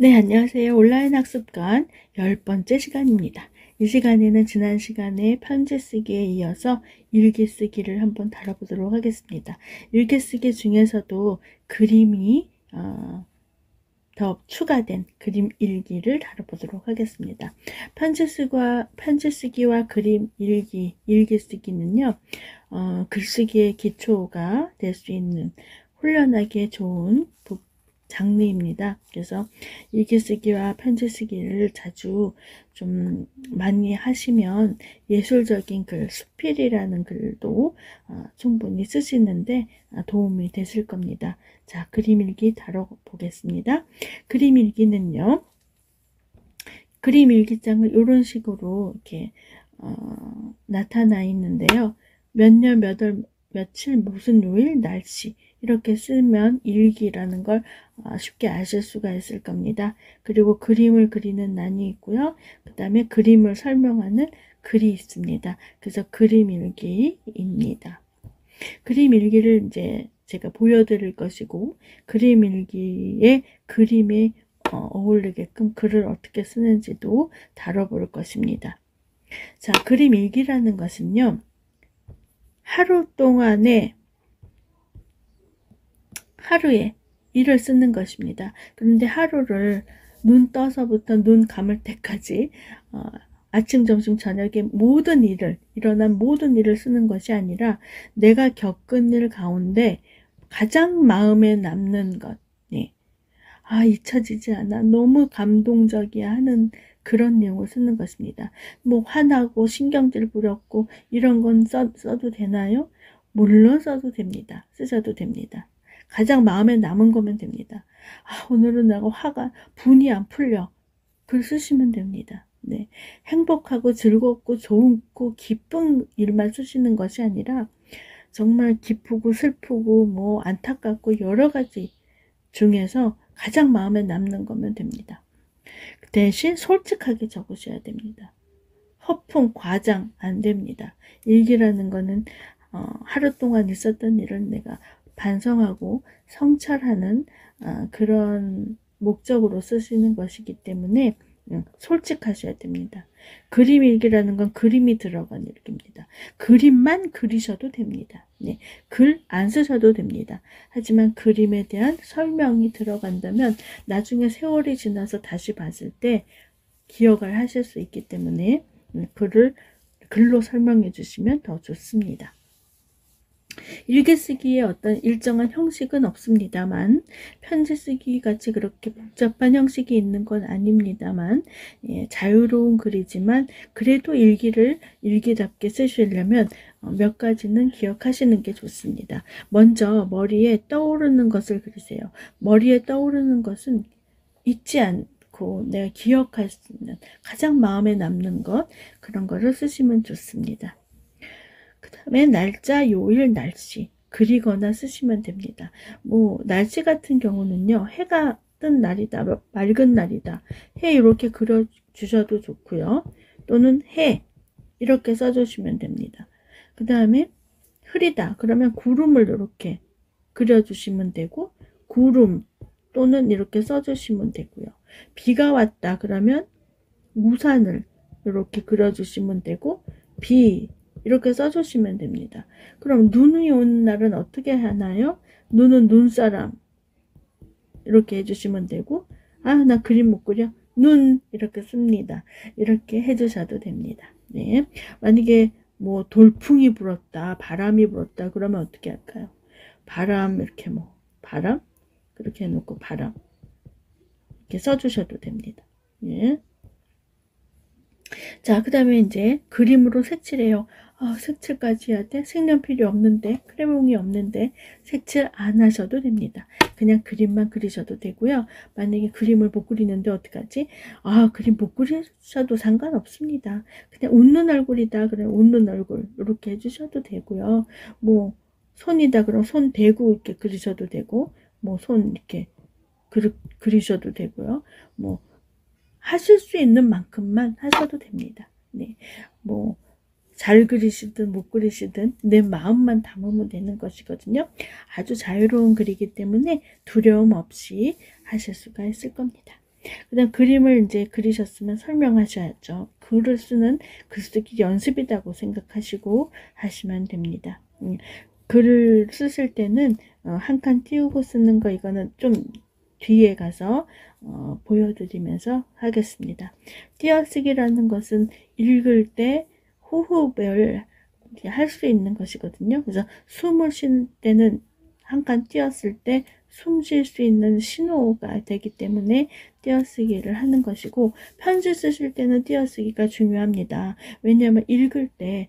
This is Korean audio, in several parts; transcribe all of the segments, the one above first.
네, 안녕하세요. 온라인 학습관 열 번째 시간입니다. 이 시간에는 지난 시간에 편지 쓰기에 이어서 일기 쓰기를 한번 다뤄보도록 하겠습니다. 일기 쓰기 중에서도 그림이 어, 더 추가된 그림 일기를 다뤄보도록 하겠습니다. 편지 쓰기와, 편지 쓰기와 그림 일기, 일기 쓰기는요, 어, 글쓰기의 기초가 될 수 있는 훈련하기에 좋은 장르입니다. 그래서 일기쓰기와 편지쓰기를 자주 좀 많이 하시면 예술적인 글, 수필이라는 글도 어, 충분히 쓰시는데 어, 도움이 되실 겁니다. 자, 그림일기 다뤄보겠습니다. 그림일기는요. 그림일기장을 이런 식으로 이렇게 어, 나타나 있는데요. 몇 년, 몇 월, 며칠, 무슨 요일, 날씨 이렇게 쓰면 일기라는 걸 아, 쉽게 아실 수가 있을 겁니다. 그리고 그림을 그리는 난이 있고요. 그 다음에 그림을 설명하는 글이 있습니다. 그래서 그림 일기입니다. 그림 일기를 이제 제가 보여드릴 것이고 그림 일기의 그림에 어, 어울리게끔 글을 어떻게 쓰는지도 다뤄볼 것입니다. 자, 그림 일기라는 것은요. 하루 동안에 하루에 일을 쓰는 것입니다. 그런데 하루를 눈 떠서부터 눈 감을 때까지 어, 아침, 점심, 저녁에 모든 일을 일어난 모든 일을 쓰는 것이 아니라 내가 겪은 일 가운데 가장 마음에 남는 것, 네. 아 잊혀지지 않아 너무 감동적이야 하는 그런 내용을 쓰는 것입니다. 뭐 화나고 신경질 부렸고 이런 건 써, 써도 되나요? 물론 써도 됩니다. 쓰셔도 됩니다. 가장 마음에 남은 거면 됩니다. 아, 오늘은 내가 화가 분이 안 풀려. 글 쓰시면 됩니다. 네. 행복하고 즐겁고 좋고 기쁜 일만 쓰시는 것이 아니라 정말 기쁘고 슬프고 뭐 안타깝고 여러 가지 중에서 가장 마음에 남는 거면 됩니다. 대신 솔직하게 적으셔야 됩니다. 허풍, 과장 안 됩니다. 일기라는 거는 어, 하루 동안 있었던 일을 내가 반성하고 성찰하는 어, 그런 목적으로 쓰시는 것이기 때문에 음, 솔직하셔야 됩니다. 그림 일기라는 건 그림이 들어간 일기입니다. 그림만 그리셔도 됩니다. 네, 글 안 쓰셔도 됩니다. 하지만 그림에 대한 설명이 들어간다면 나중에 세월이 지나서 다시 봤을 때 기억을 하실 수 있기 때문에 음, 글을 글로 설명해 주시면 더 좋습니다. 일기 쓰기에 어떤 일정한 형식은 없습니다만 편지 쓰기 같이 그렇게 복잡한 형식이 있는 건 아닙니다만 예, 자유로운 글이지만 그래도 일기를 일기답게 쓰시려면 어, 몇 가지는 기억하시는 게 좋습니다. 먼저 머리에 떠오르는 것을 그리세요. 머리에 떠오르는 것은 잊지 않고 내가 기억할 수 있는 가장 마음에 남는 것 그런 거를 쓰시면 좋습니다. 그 다음에 날짜, 요일, 날씨 그리거나 쓰시면 됩니다. 뭐 날씨 같은 경우는요. 해가 뜬 날이다, 맑은 날이다. 해 이렇게 그려주셔도 좋고요. 또는 해 이렇게 써주시면 됩니다. 그 다음에 흐리다 그러면 구름을 이렇게 그려주시면 되고 구름 또는 이렇게 써주시면 되고요. 비가 왔다 그러면 우산을 이렇게 그려주시면 되고 비 이렇게 써주시면 됩니다. 그럼 눈이 오는 날은 어떻게 하나요? 눈은 눈사람 이렇게 해주시면 되고 아 나 그림 못 그려 눈 이렇게 씁니다. 이렇게 해주셔도 됩니다. 네, 만약에 뭐 돌풍이 불었다 바람이 불었다 그러면 어떻게 할까요? 바람 이렇게 뭐 바람 그렇게 해놓고 바람 이렇게 써주셔도 됩니다. 예. 자, 그 다음에 이제 그림으로 색칠해요. 아, 색칠까지 해야 돼? 색연필이 없는데, 크레몽이 없는데, 색칠 안 하셔도 됩니다. 그냥 그림만 그리셔도 되고요. 만약에 그림을 못 그리는데 어떡하지? 아, 그림 못 그리셔도 상관없습니다. 그냥 웃는 얼굴이다. 그래, 웃는 얼굴. 이렇게 해주셔도 되고요. 뭐, 손이다. 그럼 손 대고 이렇게 그리셔도 되고, 뭐, 손 이렇게 그리, 그리셔도 되고요. 뭐, 하실 수 있는 만큼만 하셔도 됩니다. 네. 뭐, 잘 그리시든 못 그리시든 내 마음만 담으면 되는 것이거든요. 아주 자유로운 글이기 때문에 두려움 없이 하실 수가 있을 겁니다. 그다음 그림을 이제 그리셨으면 설명하셔야죠. 글을 쓰는 글쓰기 연습이라고 생각하시고 하시면 됩니다. 음, 글을 쓰실 때는 어, 한칸 띄우고 쓰는 거 이거는 좀 뒤에 가서 어, 보여드리면서 하겠습니다. 띄어쓰기라는 것은 읽을 때 호흡을 할 수 있는 것이거든요. 그래서 숨을 쉴 때는 한칸 띄었을 때 숨 쉴 수 있는 신호가 되기 때문에 띄어쓰기를 하는 것이고 편지 쓰실 때는 띄어쓰기가 중요합니다. 왜냐하면 읽을 때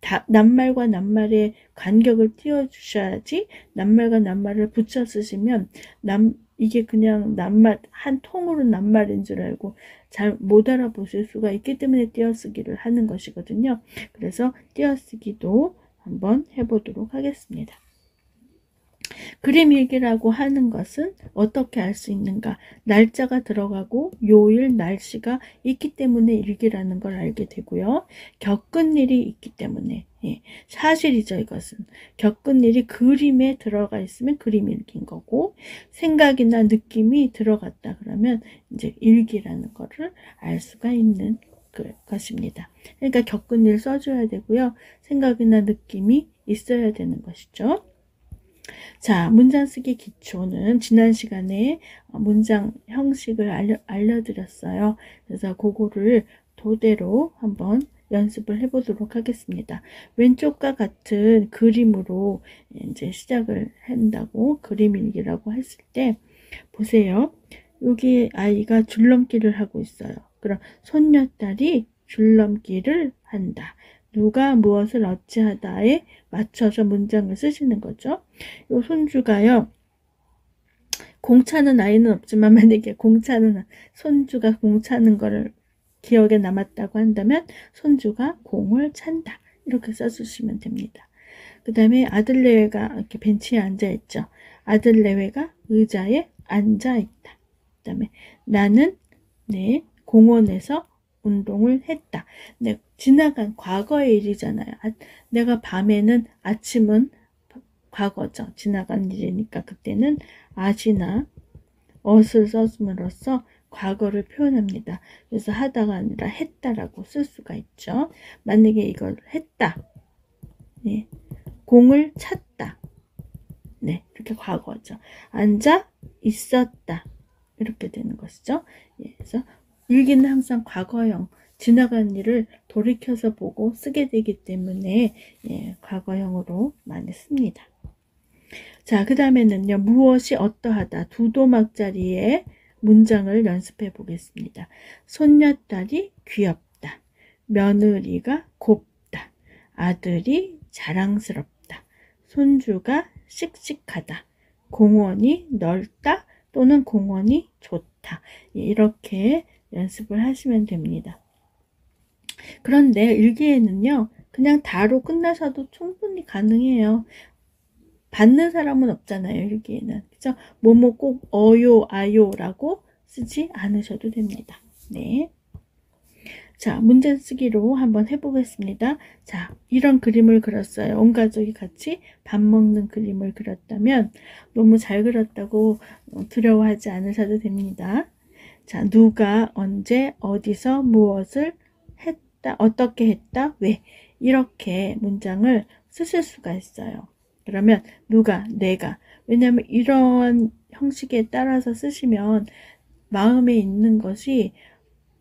다, 낱말과 낱말의 간격을 띄워주셔야지 낱말과 낱말을 붙여 쓰시면 남, 이게 그냥 낱말 한 통으로 낱말인 줄 알고 잘 못 알아보실 수가 있기 때문에 띄어쓰기를 하는 것이거든요. 그래서 띄어쓰기도 한번 해보도록 하겠습니다. 그림 일기라고 하는 것은 어떻게 알 수 있는가? 날짜가 들어가고 요일, 날씨가 있기 때문에 일기라는 걸 알게 되고요. 겪은 일이 있기 때문에 예, 사실이죠 이것은. 겪은 일이 그림에 들어가 있으면 그림 일기인 거고 생각이나 느낌이 들어갔다 그러면 이제 일기라는 거를 알 수가 있는 그 것입니다. 그러니까 겪은 일 써줘야 되고요. 생각이나 느낌이 있어야 되는 것이죠. 자, 문장 쓰기 기초는 지난 시간에 문장 형식을 알려, 알려드렸어요. 그래서 그거를 토대로 한번 연습을 해보도록 하겠습니다. 왼쪽과 같은 그림으로 이제 시작을 한다고 그림 일기라고 했을 때 보세요. 여기 아이가 줄넘기를 하고 있어요. 그럼 손녀딸이 줄넘기를 한다. 누가 무엇을 어찌하다에 맞춰서 문장을 쓰시는 거죠. 요 손주가요. 공차는 아이는 없지만 만약에 공차는 손주가 공차는 거를 기억에 남았다고 한다면 손주가 공을 찬다. 이렇게 써주시면 됩니다. 그 다음에 아들 내외가 이렇게 벤치에 앉아 있죠. 아들 내외가 의자에 앉아 있다. 그 다음에 나는 네 공원에서 운동을 했다. 네, 지나간 과거의 일이잖아요. 아, 내가 밤에는 아침은 과거죠. 지나간 일이니까 그때는 아지나 엇을 써줌으로써 과거를 표현합니다. 그래서 하다가 아니라 했다라고 쓸 수가 있죠. 만약에 이걸 했다. 네. 공을 찼다. 네, 이렇게 과거죠. 앉아 있었다. 이렇게 되는 것이죠. 예, 그래서 일기는 항상 과거형, 지나간 일을 돌이켜서 보고 쓰게 되기 때문에 예, 과거형으로 많이 씁니다. 자, 그 다음에는요. 무엇이 어떠하다. 두 도막자리에 문장을 연습해 보겠습니다. 손녀딸이 귀엽다. 며느리가 곱다. 아들이 자랑스럽다. 손주가 씩씩하다. 공원이 넓다 또는 공원이 좋다. 예, 이렇게 연습을 하시면 됩니다. 그런데 일기에는요, 그냥 다로 끝나셔도 충분히 가능해요. 받는 사람은 없잖아요, 일기에는. 그죠? 뭐뭐 꼭 어요, 아요라고 쓰지 않으셔도 됩니다. 네. 자, 문제 쓰기로 한번 해보겠습니다. 자, 이런 그림을 그렸어요. 온 가족이 같이 밥 먹는 그림을 그렸다면 너무 잘 그렸다고 두려워하지 않으셔도 됩니다. 자, 누가 언제 어디서 무엇을 했다, 어떻게 했다, 왜? 이렇게 문장을 쓰실 수가 있어요. 그러면 누가, 내가. 왜냐하면 이런 형식에 따라서 쓰시면 마음에 있는 것이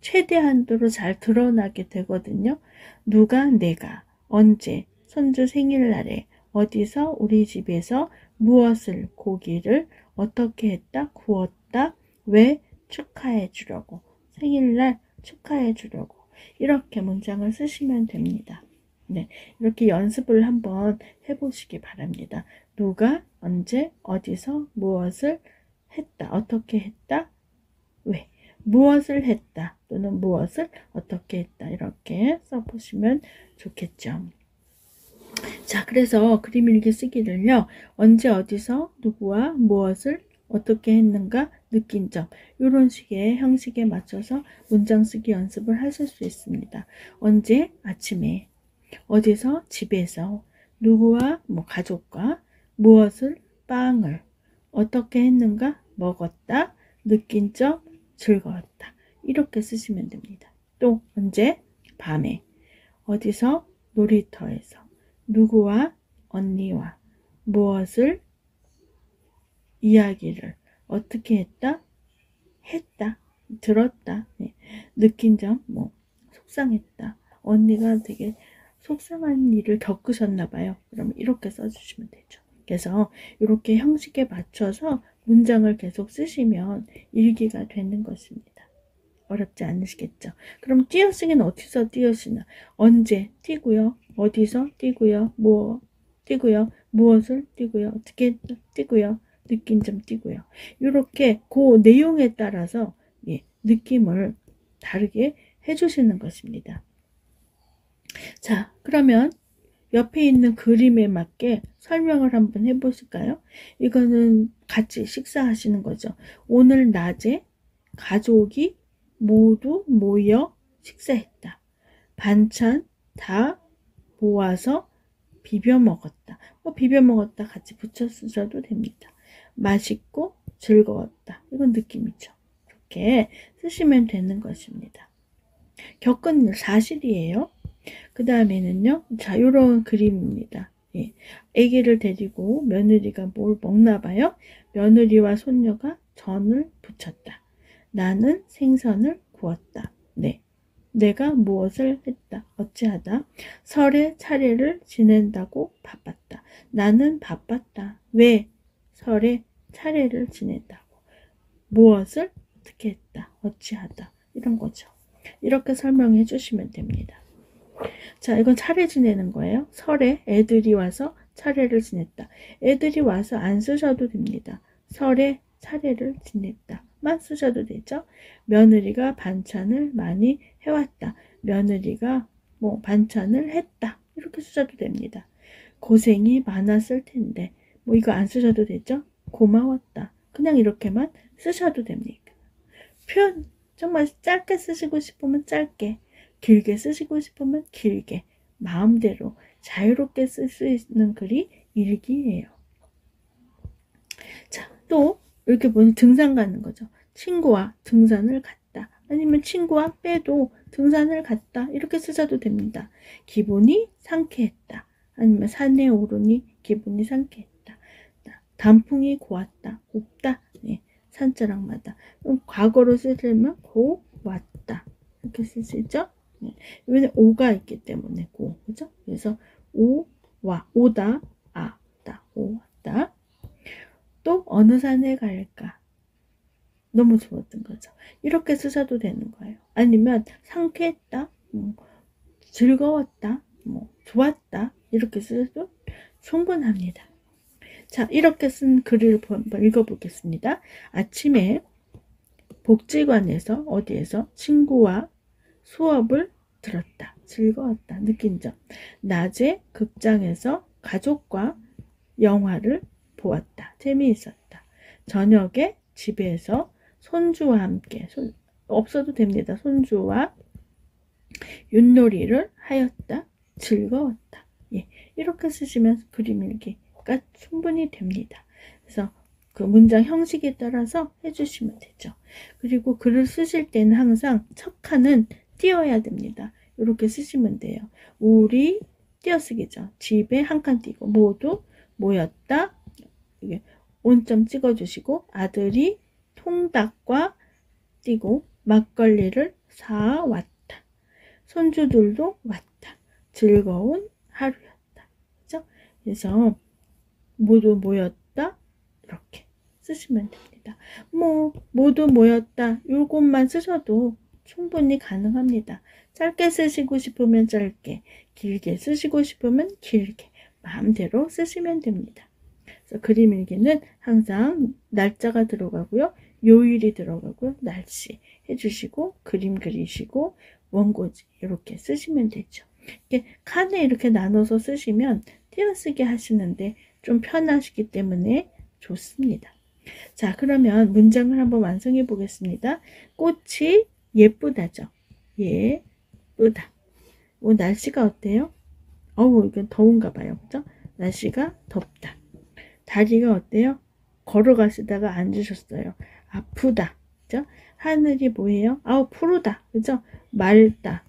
최대한도로 잘 드러나게 되거든요. 누가, 내가, 언제, 손주 생일날에, 어디서, 우리 집에서 무엇을, 고기를 어떻게 했다, 구웠다, 왜, 축하해 주려고. 생일날 축하해 주려고 이렇게 문장을 쓰시면 됩니다. 네, 이렇게 연습을 한번 해보시기 바랍니다. 누가 언제 어디서 무엇을 했다 어떻게 했다 왜 무엇을 했다 또는 무엇을 어떻게 했다 이렇게 써보시면 좋겠죠. 자 그래서 그림 일기 쓰기를요 언제 어디서 누구와 무엇을 어떻게 했는가 느낀 점 이런 식의 형식에 맞춰서 문장 쓰기 연습을 하실 수 있습니다. 언제? 아침에 어디서? 집에서 누구와? 뭐 가족과 무엇을? 빵을 어떻게 했는가? 먹었다 느낀 점 즐거웠다. 이렇게 쓰시면 됩니다. 또 언제? 밤에. 어디서? 놀이터에서. 누구와? 언니와. 무엇을? 이야기를. 어떻게 했다? 했다. 들었다. 네. 느낀 점, 뭐, 속상했다. 언니가 되게 속상한 일을 겪으셨나 봐요. 그럼 이렇게 써주시면 되죠. 그래서 이렇게 형식에 맞춰서 문장을 계속 쓰시면 일기가 되는 것입니다. 어렵지 않으시겠죠? 그럼 띄어쓰기는 어디서 띄어쓰나? 언제 띄고요? 어디서 띄고요? 뭐 띄고요? 무엇을 띄고요? 어떻게 띄고요? 느낀 점 띄고요. 이렇게 그 내용에 따라서 예, 느낌을 다르게 해주시는 것입니다. 자, 그러면 옆에 있는 그림에 맞게 설명을 한번 해보실까요? 이거는 같이 식사하시는 거죠. 오늘 낮에 가족이 모두 모여 식사했다. 반찬 다 모아서 비벼 먹었다. 뭐 비벼 먹었다 같이 붙여 쓰셔도 됩니다. 맛있고 즐거웠다. 이건 느낌이죠. 이렇게 쓰시면 되는 것입니다. 겪은 사실이에요. 그 다음에는요. 자, 요런 그림입니다. 예. 아기를 데리고 며느리가 뭘 먹나 봐요. 며느리와 손녀가 전을 부쳤다. 나는 생선을 구웠다. 네. 내가 무엇을 했다. 어찌하다. 설에 차례를 지낸다고 바빴다. 나는 바빴다. 왜? 설에 차례를 지낸다고. 무엇을 어떻게 했다. 어찌하다. 이런 거죠. 이렇게 설명해 주시면 됩니다. 자, 이건 차례 지내는 거예요. 설에 애들이 와서 차례를 지냈다. 애들이 와서 안 쓰셔도 됩니다. 설에 차례를 지냈다.만 쓰셔도 되죠. 며느리가 반찬을 많이 해왔다. 며느리가 뭐 반찬을 했다. 이렇게 쓰셔도 됩니다. 고생이 많았을 텐데 뭐 이거 안 쓰셔도 되죠. 고마웠다. 그냥 이렇게만 쓰셔도 됩니다. 표현 정말 짧게 쓰시고 싶으면 짧게 길게 쓰시고 싶으면 길게 마음대로 자유롭게 쓸 수 있는 글이 일기예요. 자, 또 이렇게 보면 등산 가는 거죠. 친구와 등산을 갔다. 아니면 친구와 빼도 등산을 갔다. 이렇게 쓰셔도 됩니다. 기분이 상쾌했다. 아니면 산에 오르니 기분이 상쾌했다. 단풍이 고왔다. 곱다. 네, 산자락마다. 과거로 쓰려면 고, 왔다. 이렇게 쓸 수 있죠? 네. 왜냐면 오가 있기 때문에 고 그죠? 그래서 오, 와, 오다, 아, 다, 오, 왔다. 또 어느 산에 갈까? 너무 좋았던 거죠. 이렇게 쓰셔도 되는 거예요. 아니면 상쾌했다, 뭐, 즐거웠다, 뭐 좋았다 이렇게 쓰셔도 충분합니다. 자, 이렇게 쓴 글을 한번 읽어보겠습니다. 아침에 복지관에서 어디에서 친구와 수업을 들었다. 즐거웠다. 느낀 점. 낮에 극장에서 가족과 영화를 보았다. 재미있었다. 저녁에 집에서 손주와 함께 손, 없어도 됩니다. 손주와 윷놀이를 하였다. 즐거웠다. 예, 이렇게 쓰시면 그림 일기 가 충분히 됩니다. 그래서 그 문장 형식에 따라서 해주시면 되죠. 그리고 글을 쓰실 때는 항상 첫 칸은 띄어야 됩니다. 이렇게 쓰시면 돼요. 우리 띄어쓰기죠. 집에 한 칸 띄고 모두 모였다. 이게 온점 찍어주시고 아들이 통닭과 띄고 막걸리를 사왔다. 손주들도 왔다. 즐거운 하루였다. 그죠? 그래서 모두 모였다. 이렇게 쓰시면 됩니다. 뭐 모두 모였다. 요것만 쓰셔도 충분히 가능합니다. 짧게 쓰시고 싶으면 짧게, 길게 쓰시고 싶으면 길게 마음대로 쓰시면 됩니다. 그래서 그림 일기는 항상 날짜가 들어가고요. 요일이 들어가고요. 날씨 해주시고 그림 그리시고 원고지 이렇게 쓰시면 되죠. 이렇게 칸에 이렇게 나눠서 쓰시면 띄어쓰기 하시는데 좀 편하시기 때문에 좋습니다. 자 그러면 문장을 한번 완성해 보겠습니다. 꽃이 예쁘다죠. 예쁘다. 오, 날씨가 어때요? 어우, 이건 더운가 봐요. 그죠? 날씨가 덥다. 다리가 어때요? 걸어가시다가 앉으셨어요. 아프다. 그죠? 하늘이 뭐예요? 아우 푸르다. 그죠? 맑다.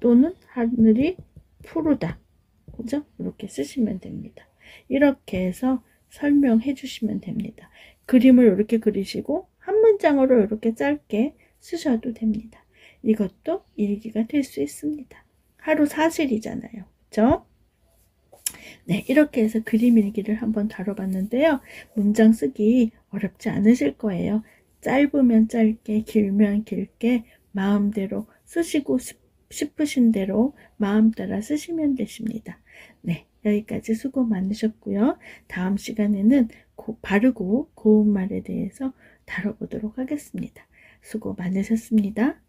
또는 하늘이 푸르다. 그죠? 이렇게 쓰시면 됩니다. 이렇게 해서 설명해 주시면 됩니다. 그림을 이렇게 그리시고 한 문장으로 이렇게 짧게 쓰셔도 됩니다. 이것도 일기가 될 수 있습니다. 하루 사실이잖아요. 그죠? 네, 이렇게 해서 그림 일기를 한번 다뤄봤는데요. 문장 쓰기 어렵지 않으실 거예요. 짧으면 짧게, 길면 길게 마음대로 쓰시고 싶- 싶으신 대로 마음 따라 쓰시면 되십니다. 네, 여기까지 수고 많으셨고요. 다음 시간에는 고, 바르고 고운 말에 대해서 다뤄보도록 하겠습니다. 수고 많으셨습니다.